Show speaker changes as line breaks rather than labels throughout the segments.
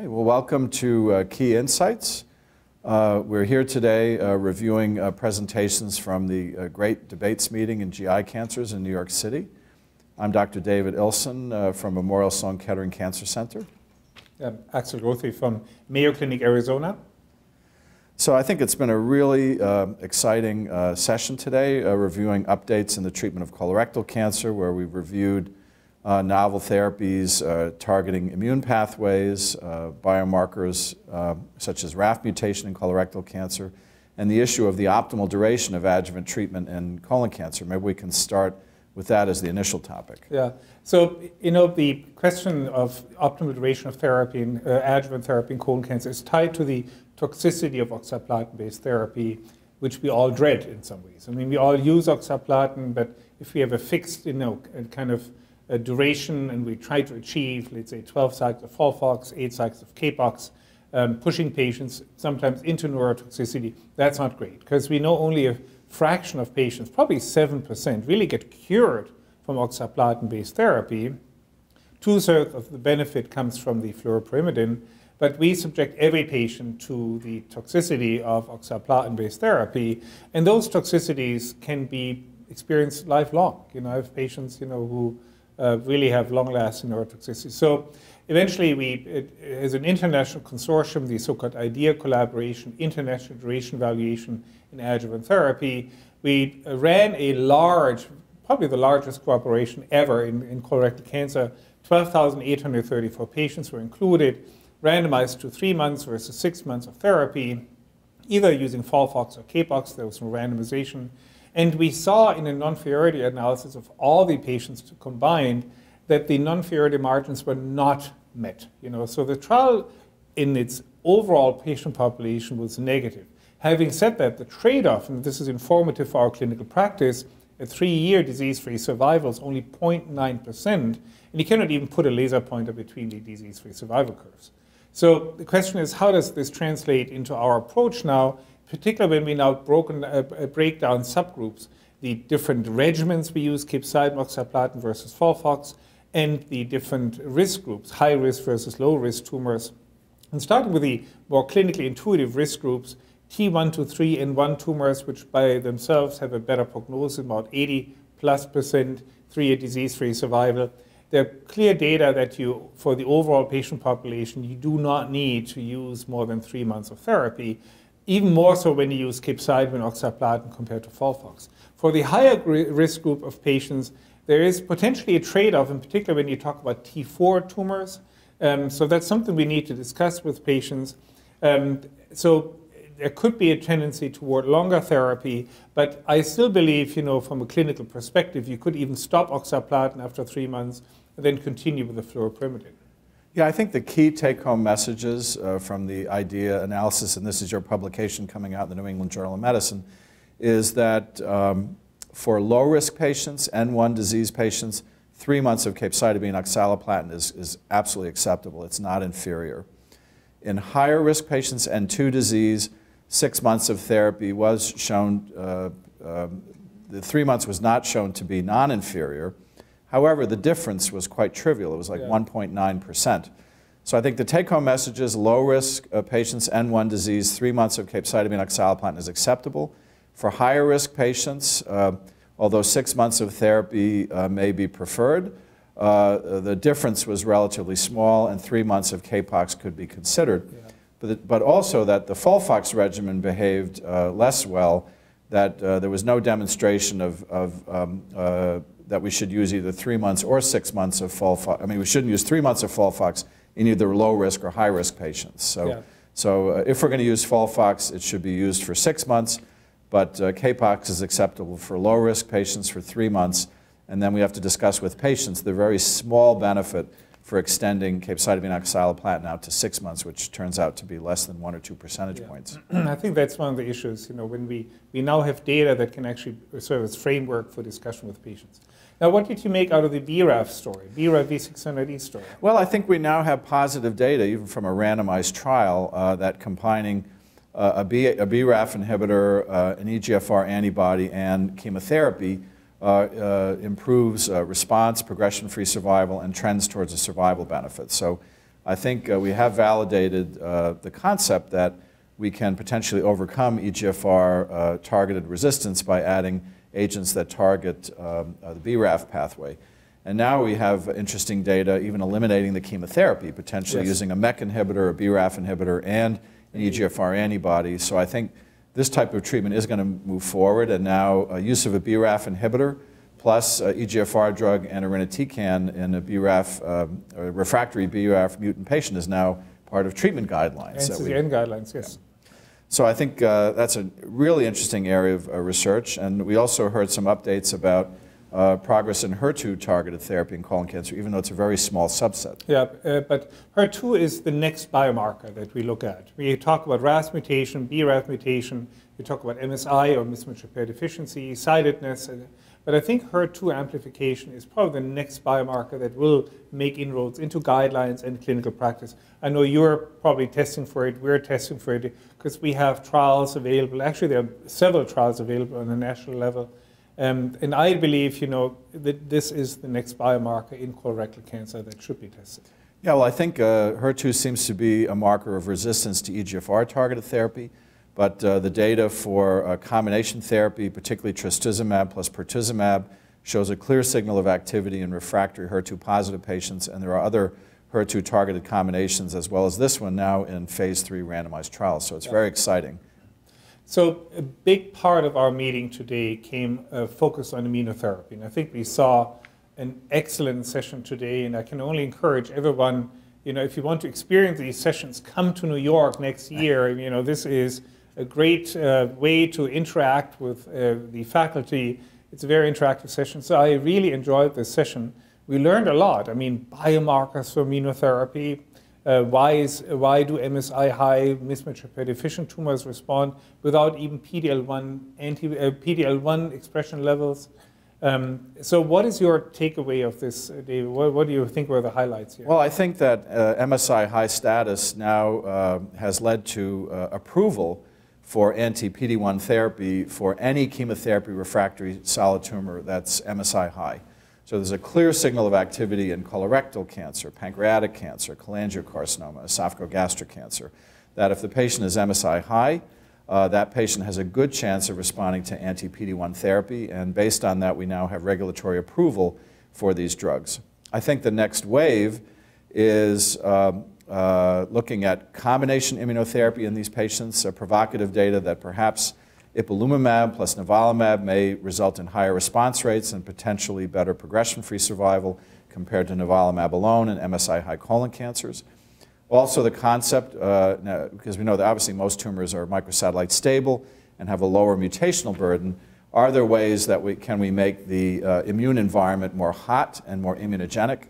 Okay, well, welcome to uh, Key Insights. Uh, we're here today uh, reviewing uh, presentations from the uh, Great Debates Meeting in GI Cancers in New York City. I'm Dr. David Ilson uh, from Memorial Sloan Kettering Cancer Center.
Um, Axel Grothey from Mayo Clinic, Arizona.
So I think it's been a really uh, exciting session today, reviewing updates in the treatment of colorectal cancer, where we've reviewed uh, novel therapies uh, targeting immune pathways, uh, biomarkers uh, such as RAF mutation in colorectal cancer, and the issue of the optimal duration of adjuvant treatment in colon cancer. Maybe we can start with that as the initial topic.
Yeah. So, you know, the question of optimal duration of therapy in uh, adjuvant therapy in colon cancer is tied to the toxicity of oxaliplatin-based therapy, which we all dread in some ways. I mean, we all use oxaliplatin, but if we have a fixed, you know, kind of uh, duration, and we try to achieve, let's say, 12 cycles of FOLFOX, 8 cycles of CAPOX, um, pushing patients sometimes into neurotoxicity, that's not great because we know only a fraction of patients, probably 7%, really get cured from oxaplatin-based therapy. Two-thirds of the benefit comes from the fluoropyrimidine, but we subject every patient to the toxicity of oxaplatin-based therapy, and those toxicities can be experienced lifelong. You know, I have patients, you know, who uh, really have long-lasting neurotoxicity. So eventually, we, it, as an international consortium, the so-called IDEA collaboration, international duration valuation in adjuvant therapy, we ran a large, probably the largest cooperation ever in, in colorectal cancer. 12,834 patients were included, randomized to three months versus six months of therapy, either using FOLFOX or CAPOX. There was no randomization. And we saw in a non-inferiority analysis of all the patients combined that the non-inferiority margins were not met. You know, so the trial in its overall patient population was negative. Having said that, the trade-off, and this is informative for our clinical practice, a three-year disease-free survival is only 0.9%, and you cannot even put a laser pointer between the disease-free survival curves. So the question is, how does this translate into our approach now? Particularly when we now broken, uh, uh, break down subgroups, the different regimens we use, capecitabine, oxaliplatin versus FOLFOX, and the different risk groups, high risk versus low risk tumors. And starting with the more clinically intuitive risk groups, T1 to 3 N1 tumors, which by themselves have a better prognosis, about 80 plus percent three-year disease-free survival. There are clear data that you, for the overall patient population, you do not need to use more than three months of therapy even more so when you use capecitabine oxaliplatin compared to FOLFOX. For the higher risk group of patients, there is potentially a trade-off, in particular when you talk about T4 tumors. Um, so that's something we need to discuss with patients. Um, so there could be a tendency toward longer therapy, but I still believe, you know, from a clinical perspective, you could even stop oxaliplatin after three months and then continue with the fluoropyrimidine.
Yeah, I think the key take home messages uh, from the IDEA analysis, and this is your publication coming out in the New England Journal of Medicine, is that um, for low risk patients, N1 disease patients, three months of capecitabine oxaliplatin is, is absolutely acceptable. It's not inferior. In higher risk patients, N2 disease, six months of therapy was shown, uh, uh, the three months was not shown to be non inferior. However, the difference was quite trivial. It was like 1.9%. So I think the take-home message is low-risk uh, patients, N1 disease, three months of capecitabine oxaliplatin is acceptable. For higher-risk patients, uh, although six months of therapy uh, may be preferred, uh, the difference was relatively small, and three months of CAPOX could be considered. Yeah. But, but also that the FOLFOX regimen behaved uh, less well, that uh, there was no demonstration of, of um, that we should use either three months or six months of FOLFOX. I mean, we shouldn't use three months of FOLFOX in either low risk or high risk patients. So, yeah. so uh, if we're going to use FOLFOX, it should be used for six months, but uh, is acceptable for low risk patients for three months. And then we have to discuss with patients the very small benefit for extending capecitabine oxaliplatin out to six months, which turns out to be less than one or two percentage yeah. points.
I think that's one of the issues, you know, when we, we now have data that can actually serve as framework for discussion with patients. Now, what did you make out of the BRAF story, BRAF V600E story?
Well, I think we now have positive data, even from a randomized trial, uh, that combining uh, a, B, a BRAF inhibitor, uh, an EGFR antibody, and chemotherapy improves uh, response, progression-free survival, and trends towards a survival benefit. So I think uh, we have validated uh, the concept that we can potentially overcome EGFR uh, targeted resistance by adding agents that target um, uh, the BRAF pathway. And now we have interesting data even eliminating the chemotherapy, potentially
Yes.
using a MEK inhibitor, a BRAF inhibitor, and an EGFR antibody. So I think this type of treatment is going to move forward, and now uh, use of a BRAF inhibitor plus uh, EGFR drug and irinotecan in a BRAF, um, a refractory BRAF mutant patient is now part of treatment guidelines.
NCCN guidelines, yes.
so I think uh, that's a really interesting area of uh, research. And we also heard some updates about uh, progress in HER2-targeted therapy in colon cancer, even though it's a very small subset.
Yeah, uh, but HER2 is the next biomarker that we look at. We talk about RAS mutation, BRAF mutation, we talk about MSI or mismatch repair deficiency, sidedness, but I think HER2 amplification is probably the next biomarker that will make inroads into guidelines and clinical practice. I know you're probably testing for it, we're testing for it, because we have trials available. Actually, there are several trials available on a national level. Um, and I believe, you know, that this is the next biomarker in colorectal cancer that should be tested.
Yeah, well, I think uh, HER2 seems to be a marker of resistance to EGFR-targeted therapy, but uh, the data for uh, combination therapy, particularly trastuzumab plus pertuzumab, shows a clear signal of activity in refractory HER2-positive patients, and there are other HER2-targeted combinations, as well as this one now in phase three randomized trials. So it's very exciting.
So a big part of our meeting today came uh, focused on immunotherapy, and I think we saw an excellent session today. And I can only encourage everyone, you know, if you want to experience these sessions, come to New York next year. You know, this is a great uh, way to interact with uh, the faculty. It's a very interactive session. So I really enjoyed this session. We learned a lot. I mean, biomarkers for immunotherapy, uh, why, is, why do MSI high mismatch repair deficient tumors respond without even PD-L1 anti uh, PD-L1 expression levels? Um, so, what is your takeaway of this, uh, David? What, what do you think were the highlights here?
Well, I think that uh, MSI high status now uh, has led to uh, approval for anti-PD-1 therapy for any chemotherapy refractory solid tumor that's MSI high. So there's a clear signal of activity in colorectal cancer, pancreatic cancer, cholangiocarcinoma, esophagogastric cancer, that if the patient is MSI high, uh, that patient has a good chance of responding to anti-PD-1 therapy, and based on that, we now have regulatory approval for these drugs. I think the next wave is um, uh, looking at combination immunotherapy in these patients, uh, provocative data that perhaps ipilimumab plus nivolumab may result in higher response rates and potentially better progression-free survival compared to nivolumab alone in MSI-high colon cancers. Also, the concept, uh, now, because we know that obviously most tumors are microsatellite stable and have a lower mutational burden, are there ways that we can we make the uh, immune environment more hot and more immunogenic?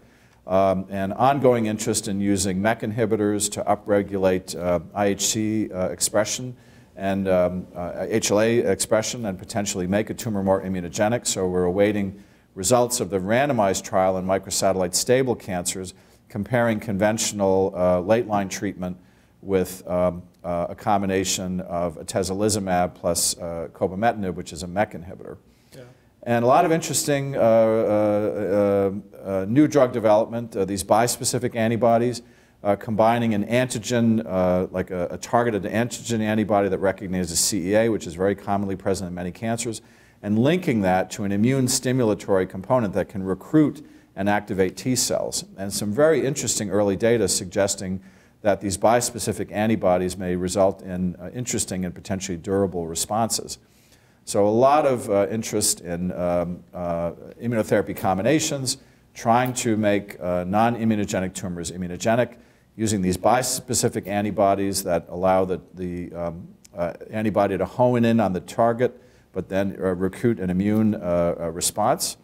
Um, and ongoing interest in using MEK inhibitors to upregulate uh, IHC uh, expression and um, uh, HLA expression and potentially make a tumor more immunogenic. So we're awaiting results of the randomized trial in microsatellite stable cancers comparing conventional uh, late-line treatment with um, uh, a combination of atezolizumab plus uh, cobimetinib, which is a MEK inhibitor.
Yeah.
And a lot of interesting uh, uh, uh, new drug development, uh, these bispecific antibodies, uh, combining an antigen, uh, like a, a targeted antigen antibody that recognizes CEA, which is very commonly present in many cancers, and linking that to an immune stimulatory component that can recruit and activate T cells. And some very interesting early data suggesting that these bispecific antibodies may result in uh, interesting and potentially durable responses. So a lot of uh, interest in um, uh, immunotherapy combinations, trying to make uh, non-immunogenic tumors immunogenic, using these bispecific antibodies that allow the, the um, uh, antibody to hone in on the target, but then uh, recruit an immune uh, uh, response.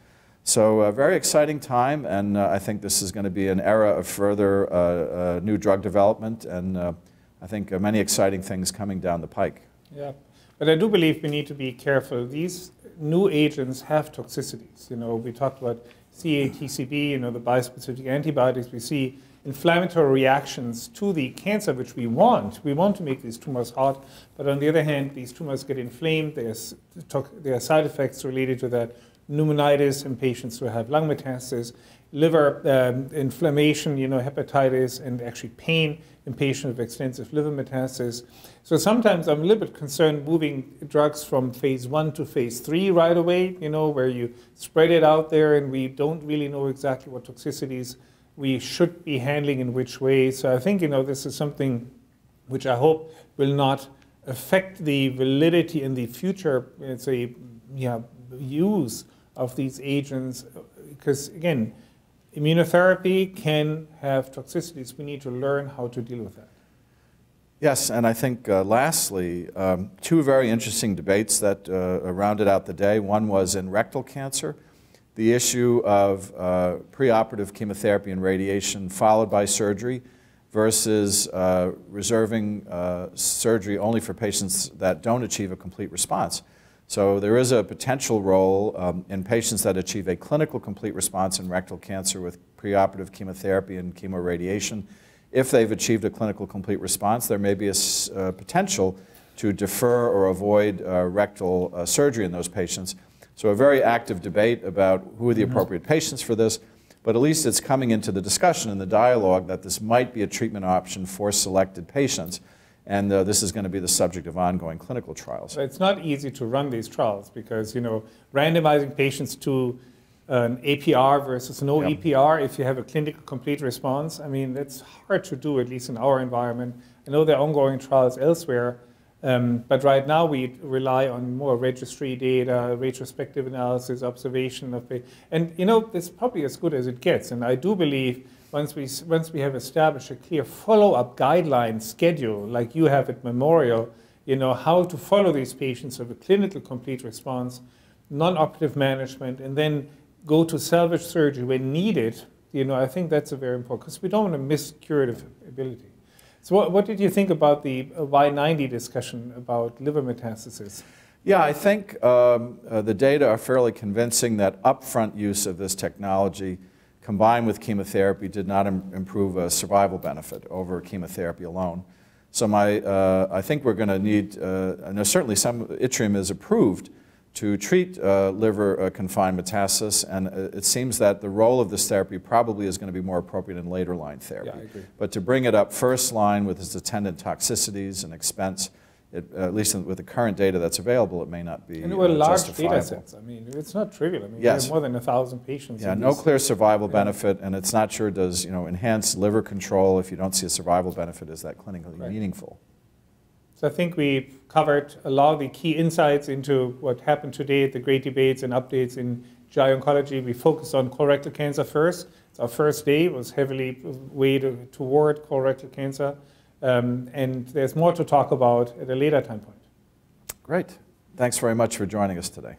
So a very exciting time, and uh, I think this is going to be an era of further uh, uh, new drug development, and uh, I think uh, many exciting things coming down the pike.
Yeah, but I do believe we need to be careful. These new agents have toxicities. You know, we talked about CEA-TCB, you know, the bispecific antibodies. We see inflammatory reactions to the cancer, which we want. We want to make these tumors hot, but on the other hand, these tumors get inflamed. There are side effects related to that. pneumonitis in patients who have lung metastasis, liver um, inflammation, you know, hepatitis, and actually pain in patients with extensive liver metastasis. So sometimes I'm a little bit concerned moving drugs from phase one to phase three right away, you know, where you spread it out there and we don't really know exactly what toxicities we should be handling in which way. So I think, you know, this is something which I hope will not affect the validity in the future, let's say, yeah, use of these agents. Because again, immunotherapy can have toxicities. We need to learn how to deal with that.
Yes, and I think uh, lastly, um, two very interesting debates that uh, rounded out the day. One was in rectal cancer, the issue of uh, preoperative chemotherapy and radiation followed by surgery versus uh, reserving uh, surgery only for patients that don't achieve a complete response. So there is a potential role um, in patients that achieve a clinical complete response in rectal cancer with preoperative chemotherapy and chemoradiation. If they've achieved a clinical complete response, there may be a uh, potential to defer or avoid uh, rectal uh, surgery in those patients. So a very active debate about who are the mm-hmm. appropriate patients for this, but at least it's coming into the discussion and the dialogue that this might be a treatment option for selected patients and uh, this is going to be the subject of ongoing clinical trials.
It's not easy to run these trials because, you know, randomizing patients to an APR versus no yep. APR if you have a clinical complete response, I mean, that's hard to do, at least in our environment. I know there are ongoing trials elsewhere, um, but right now we rely on more registry data, retrospective analysis, observation of it. And, you know, it's probably as good as it gets. And I do believe once we, once we have established a clear follow-up guideline schedule, like you have at Memorial, you know, how to follow these patients with a clinical complete response, non-operative management, and then go to salvage surgery when needed, you know, I think that's a very important, because we don't want to miss curative ability. So what, what did you think about the Y90 discussion about liver metastasis?
Yeah, I think um, uh, the data are fairly convincing that upfront use of this technology combined with chemotherapy did not Im improve a survival benefit over chemotherapy alone. So my, uh, I think we're going to need, uh, certainly some, yttrium is approved to treat uh, liver uh, confined metastasis, and uh, it seems that the role of this therapy probably is going to be more appropriate in later line therapy.
Yeah, I agree.
But to bring it up first line with its attendant toxicities and expense, it, at least with the current data that's available, it may not be
And it were
uh,
large data sets. I mean, it's not trivial. I mean, yes. more than a thousand patients.
Yeah, no clear survival yeah. benefit, and it's not sure does you know enhance liver control if you don't see a survival benefit Is that clinically right. meaningful?
So I think we covered a lot of the key insights into what happened today, the great debates and updates in GI oncology. We focused on colorectal cancer first. It's our first day was heavily weighted toward colorectal cancer. Um, and there's more to talk about at a later time point.
Great. Thanks very much for joining us today.